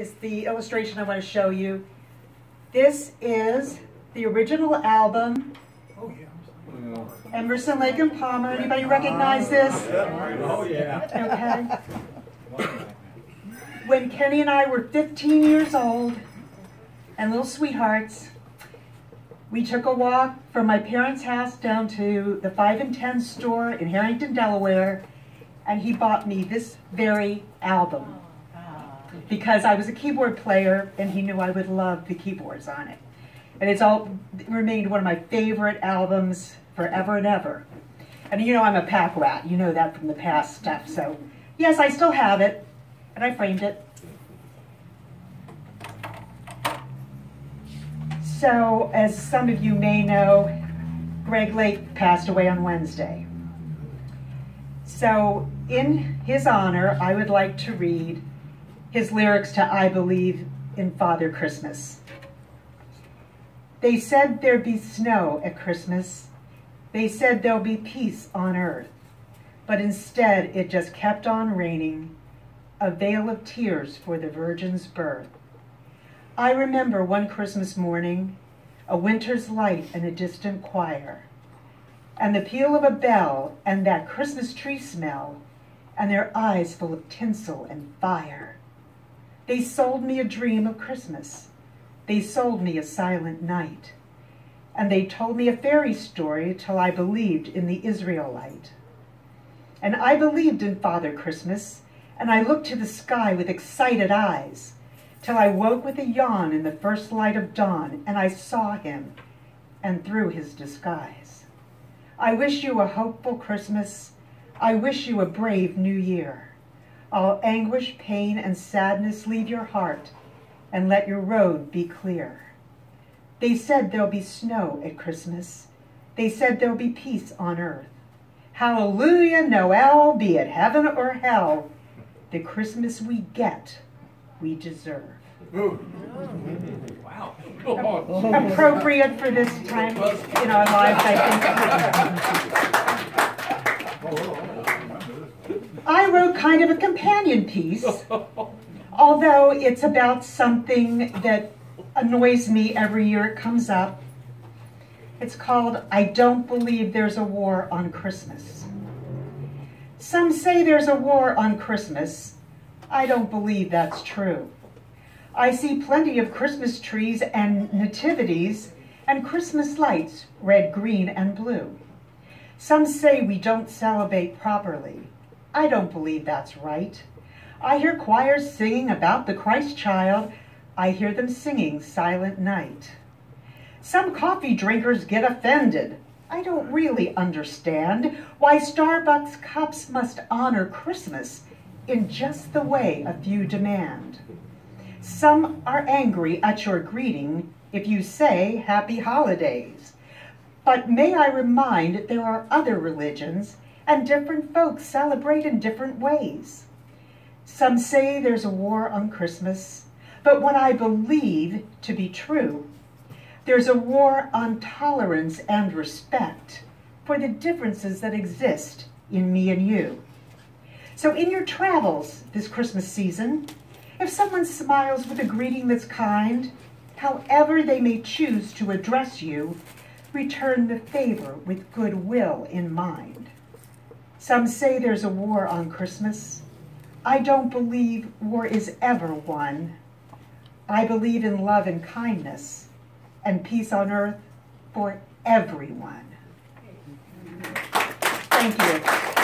is the illustration I want to show you. This is the original album, Oh, yeah. Emerson, Lake and Palmer. Anybody recognize this? Oh, yeah. Okay. When Kenny and I were 15 years old and little sweethearts, we took a walk from my parents' house down to the 5 and 10 store in Harrington, Delaware, and he bought me this very album because I was a keyboard player and he knew I would love the keyboards on it. And it's all remained one of my favorite albums forever and ever. And you know I'm a pack rat, you know that from the past stuff. So yes, I still have it, and I framed it. So as some of you may know, Greg Lake passed away on Wednesday. So in his honor, I would like to read his lyrics to I Believe in Father Christmas. They said there'd be snow at Christmas. They said there'll be peace on earth. But instead, it just kept on raining, a veil of tears for the Virgin's birth. I remember one Christmas morning, a winter's light and a distant choir, and the peal of a bell and that Christmas tree smell, and their eyes full of tinsel and fire. They sold me a dream of Christmas. They sold me a silent night. And they told me a fairy story till I believed in the Israelite. And I believed in Father Christmas, and I looked to the sky with excited eyes, till I woke with a yawn in the first light of dawn, and I saw him, and through his disguise. I wish you a hopeful Christmas. I wish you a brave new year. All anguish, pain, and sadness leave your heart, and let your road be clear. They said there'll be snow at Christmas. They said there'll be peace on earth. Hallelujah, Noel, be it heaven or hell, the Christmas we get, we deserve. Wow. Appropriate for this time in our lives, I think. I wrote kind of a companion piece, although it's about something that annoys me every year it comes up. It's called I Don't Believe There's a War on Christmas. Some say there's a war on Christmas. I don't believe that's true. I see plenty of Christmas trees and nativities and Christmas lights, red, green, and blue. Some say we don't celebrate properly. I don't believe that's right. I hear choirs singing about the Christ child. I hear them singing Silent Night. Some coffee drinkers get offended. I don't really understand why Starbucks cups must honor Christmas in just the way a few demand. Some are angry at your greeting if you say happy holidays. But may I remind there are other religions and different folks celebrate in different ways. Some say there's a war on Christmas, but what I believe to be true, there's a war on tolerance and respect for the differences that exist in me and you. So in your travels this Christmas season, if someone smiles with a greeting that's kind, however they may choose to address you, return the favor with goodwill in mind. Some say there's a war on Christmas. I don't believe war is ever won. I believe in love and kindness and peace on earth for everyone. Thank you.